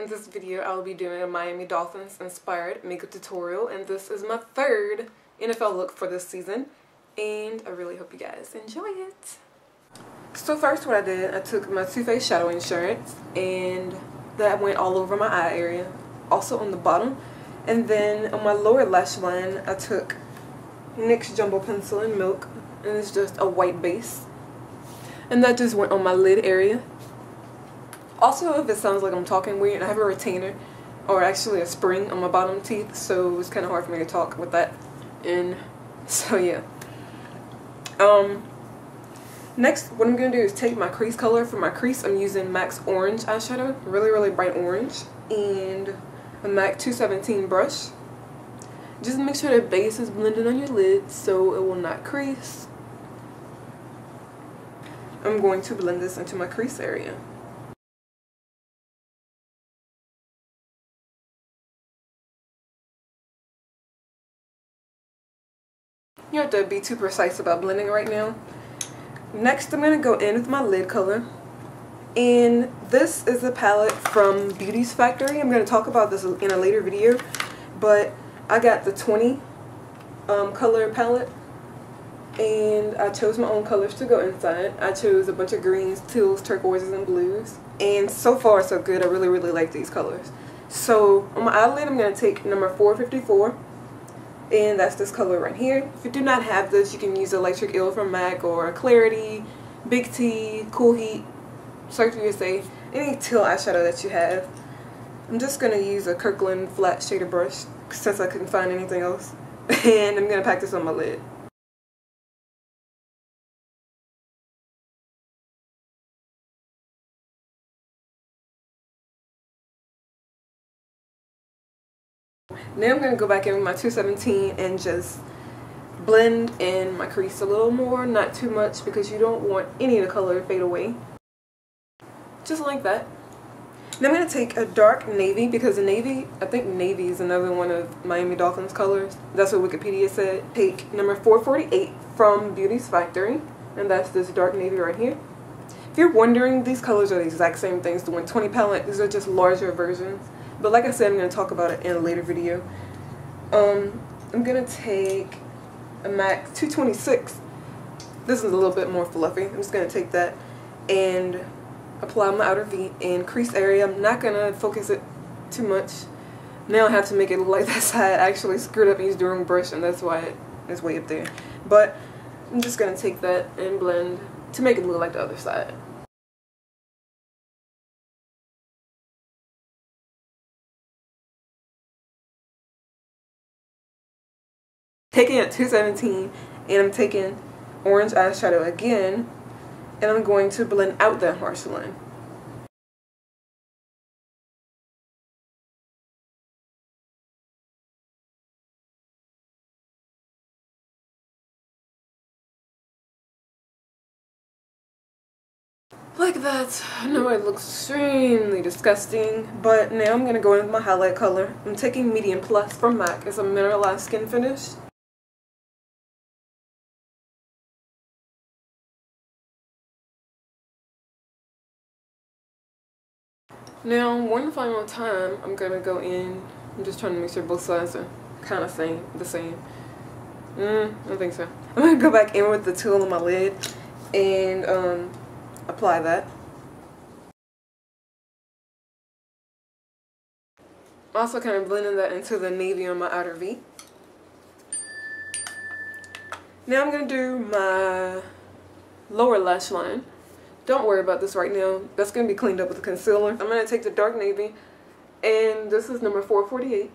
In this video, I will be doing a Miami Dolphins inspired makeup tutorial, and this is my third NFL look for this season, and I really hope you guys enjoy it. So first what I did, I took my Too Faced Shadow Insurance, and that went all over my eye area, also on the bottom, and then on my lower lash line, I took NYX Jumbo Pencil in Milk, and it's just a white base, and that just went on my lid area also, if it sounds like I'm talking weird, I have a retainer, or actually a spring on my bottom teeth, so it's kind of hard for me to talk with that in. So yeah. Um, next, what I'm going to do is take my crease color. For my crease, I'm using MAC's Orange eyeshadow, really, really bright orange, and a MAC 217 brush. Just make sure the base is blended on your lid so it will not crease. I'm going to blend this into my crease area. You don't have to be too precise about blending right now. Next, I'm going to go in with my lid color. And this is a palette from Beauties Factory. I'm going to talk about this in a later video. But I got the 20 um, color palette. And I chose my own colors to go inside. I chose a bunch of greens, teals, turquoises, and blues. And so far, so good. I really, really like these colors. So on my eyelid, I'm going to take number 454 and that's this color right here. If you do not have this, you can use Electric Eel from MAC or Clarity, Big T, Cool Heat, Search USA, any teal eyeshadow that you have. I'm just going to use a Kirkland flat shader brush since I couldn't find anything else. And I'm going to pack this on my lid. Now I'm going to go back in with my 217 and just blend in my crease a little more, not too much because you don't want any of the color to fade away. Just like that. Now I'm going to take a dark navy because the navy, I think navy is another one of Miami Dolphins colors. That's what Wikipedia said. Take number 448 from Beauties Factory and that's this dark navy right here. If you're wondering, these colors are the exact same things. The 120 palette, these are just larger versions. But like I said, I'm going to talk about it in a later video. Um, I'm going to take a MAC 226. This is a little bit more fluffy. I'm just going to take that and apply my outer V and crease area. I'm not going to focus it too much. Now I have to make it look like that side. I actually screwed up and used the wrong brush and that's why it's way up there. But I'm just going to take that and blend to make it look like the other side. Taking it 217 and I'm taking orange eyeshadow again and I'm going to blend out that harsh line. Like that. I know it looks extremely disgusting, but now I'm going to go in with my highlight color. I'm taking Medium Plus from MAC. It's a mineralized skin finish. Now, one final time, I'm going to go in. I'm just trying to make sure both sides are kind of same, the same. Mm, I don't think so. I'm going to go back in with the tool on my lid and um, apply that. Also kind of blending that into the navy on my outer V. Now I'm going to do my lower lash line. Don't worry about this right now. That's going to be cleaned up with a concealer. I'm going to take the dark navy. And this is number 448.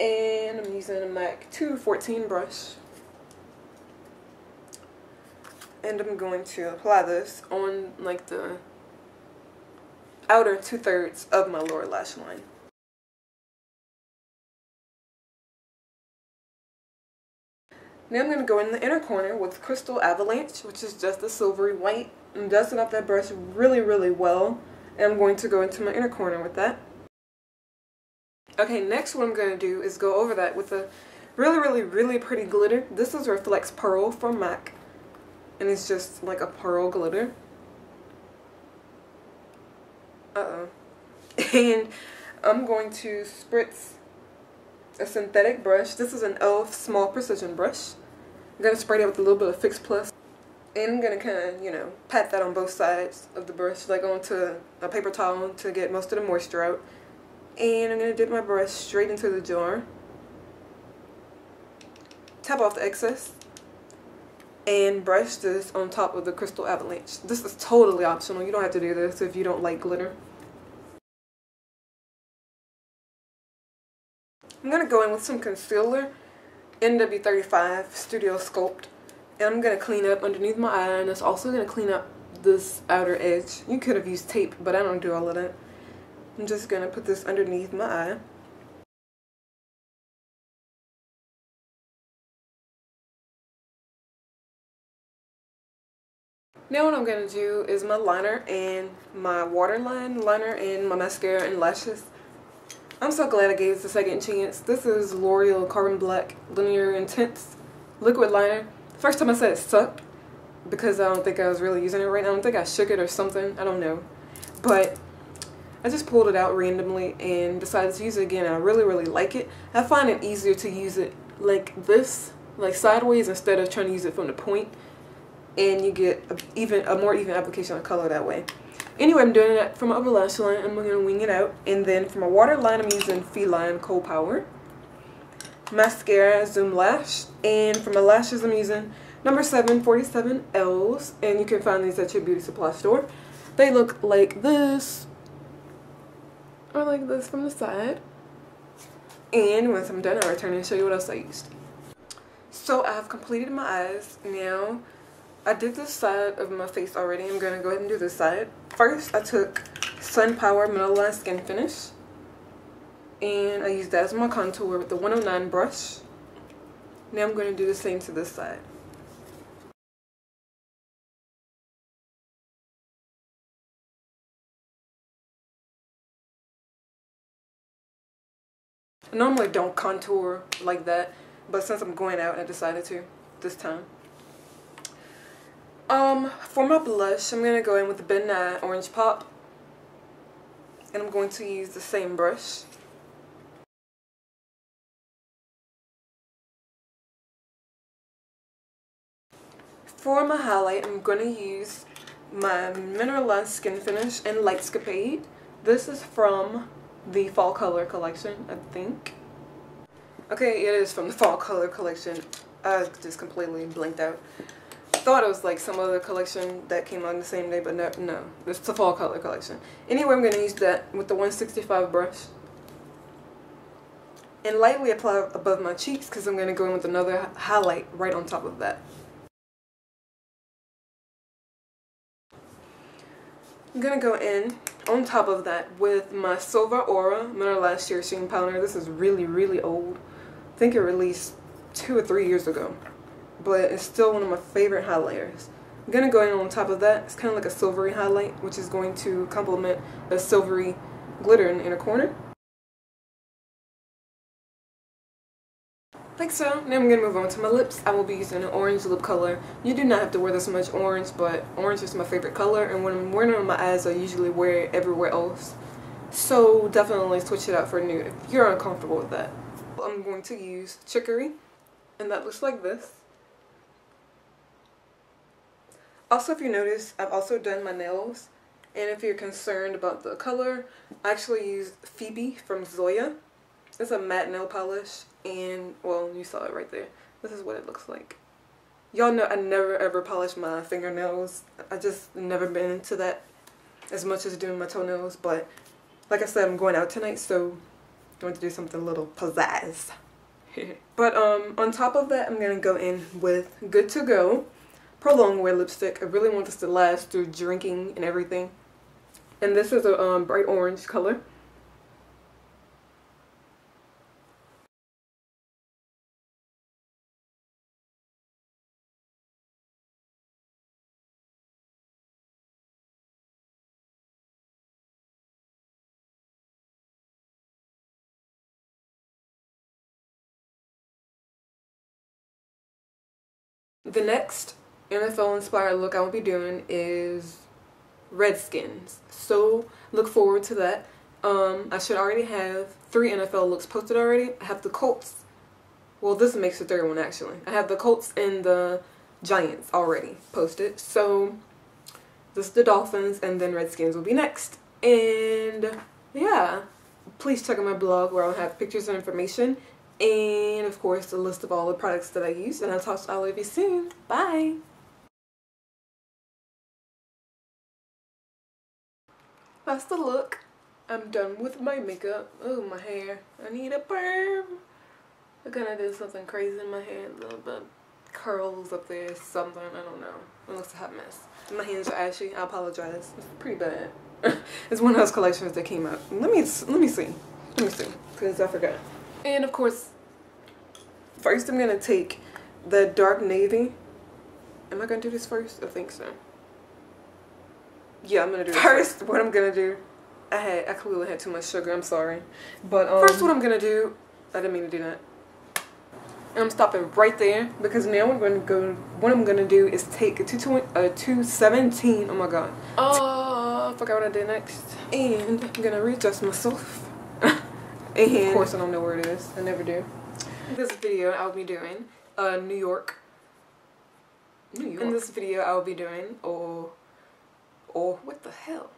And I'm using a MAC 214 brush. And I'm going to apply this on like the outer two-thirds of my lower lash line. Now I'm going to go in the inner corner with Crystal Avalanche, which is just a silvery white. I'm dusting off that brush really, really well. And I'm going to go into my inner corner with that. Okay, next what I'm going to do is go over that with a really, really, really pretty glitter. This is Reflects Pearl from MAC. And it's just like a pearl glitter. Uh-oh. And I'm going to spritz a synthetic brush. This is an e.l.f. small precision brush. I'm going to spray it with a little bit of Fix Plus. And I'm going to kind of, you know, pat that on both sides of the brush, like onto a paper towel to get most of the moisture out. And I'm going to dip my brush straight into the jar. Tap off the excess. And brush this on top of the Crystal Avalanche. This is totally optional. You don't have to do this if you don't like glitter. I'm going to go in with some concealer, NW35 Studio Sculpt, and I'm going to clean up underneath my eye, and it's also going to clean up this outer edge. You could have used tape, but I don't do all of that. I'm just going to put this underneath my eye. Now what I'm going to do is my liner and my waterline liner and my mascara and lashes. I'm so glad I gave this a second chance. This is L'Oreal Carbon Black Linear Intense Liquid Liner. First time I said it sucked because I don't think I was really using it right now. I don't think I shook it or something. I don't know. But I just pulled it out randomly and decided to use it again. I really, really like it. I find it easier to use it like this, like sideways instead of trying to use it from the point and you get a, even a more even application of color that way. Anyway, I'm doing it from my upper lash line. I'm going to wing it out. And then for my waterline, I'm using Feline Kohl Power. Mascara, Zoom Lash. And for my lashes, I'm using number 747 L's. And you can find these at your beauty supply store. They look like this. Or like this from the side. And once I'm done, I'll return and show you what else I used. So I've completed my eyes. Now I did this side of my face already. I'm going to go ahead and do this side. First, I took Sun Power Mineralized Skin Finish. And I used that as my contour with the 109 brush. Now I'm going to do the same to this side. I normally don't contour like that, but since I'm going out, I decided to this time. Um, for my blush, I'm going to go in with the Ben Nye Orange Pop. And I'm going to use the same brush. For my highlight, I'm going to use my Mineralized Skin Finish in Light Lightscapade. This is from the Fall Color Collection, I think. Okay, it is from the Fall Color Collection. I just completely blinked out thought it was like some other collection that came out the same day, but no, no. It's the fall color collection. Anyway, I'm going to use that with the 165 brush. And lightly apply above my cheeks because I'm going to go in with another highlight right on top of that. I'm going to go in on top of that with my Silver Aura Mineralized Sheer Sheen Powder. This is really, really old. I think it released two or three years ago but it's still one of my favorite highlighters. I'm going to go in on top of that. It's kind of like a silvery highlight, which is going to complement the silvery glitter in the inner corner. Like so. Now I'm going to move on to my lips. I will be using an orange lip color. You do not have to wear this much orange, but orange is my favorite color. And when I'm wearing it on my eyes, I usually wear it everywhere else. So definitely switch it out for nude if you're uncomfortable with that. I'm going to use Chicory. And that looks like this. Also, if you notice, I've also done my nails. And if you're concerned about the color, I actually used Phoebe from Zoya. It's a matte nail polish. And, well, you saw it right there. This is what it looks like. Y'all know I never ever polish my fingernails. I just never been into that as much as doing my toenails. But, like I said, I'm going out tonight, so I want to do something a little pizzazz. but, um, on top of that, I'm going to go in with Good To Go prolong wear lipstick. I really want this to last through drinking and everything. And this is a um, bright orange color. The next NFL inspired look I will be doing is Redskins. So look forward to that. Um, I should already have three NFL looks posted already. I have the Colts. Well, this makes the third one actually. I have the Colts and the Giants already posted. So this is the Dolphins and then Redskins will be next. And yeah, please check out my blog where I'll have pictures and information. And of course, a list of all the products that I use. And I'll talk to all of you soon. Bye. That's the look. I'm done with my makeup. Oh, my hair. I need a perm. I'm gonna do something crazy in my hair. A little bit curls up there, something. I don't know. It looks a hot mess. My hands are ashy. I apologize. It's pretty bad. it's one of those collections that came out. Let me let me see. Let me see. Because I forgot. And of course, first I'm gonna take the dark navy. Am I gonna do this first? I think so. Yeah, I'm gonna do first. What I'm gonna do I had I clearly had too much sugar. I'm sorry, but um, first what I'm gonna do. I didn't mean to do that. And I'm stopping right there because now I'm gonna go. What I'm gonna do is take a two a two seventeen. Oh my god. Oh, I forgot what I did next. And I'm gonna readjust myself. and of course I don't know where it is. I never do. This video I'll be doing uh New York. New York. In this video I'll be doing or or what the hell.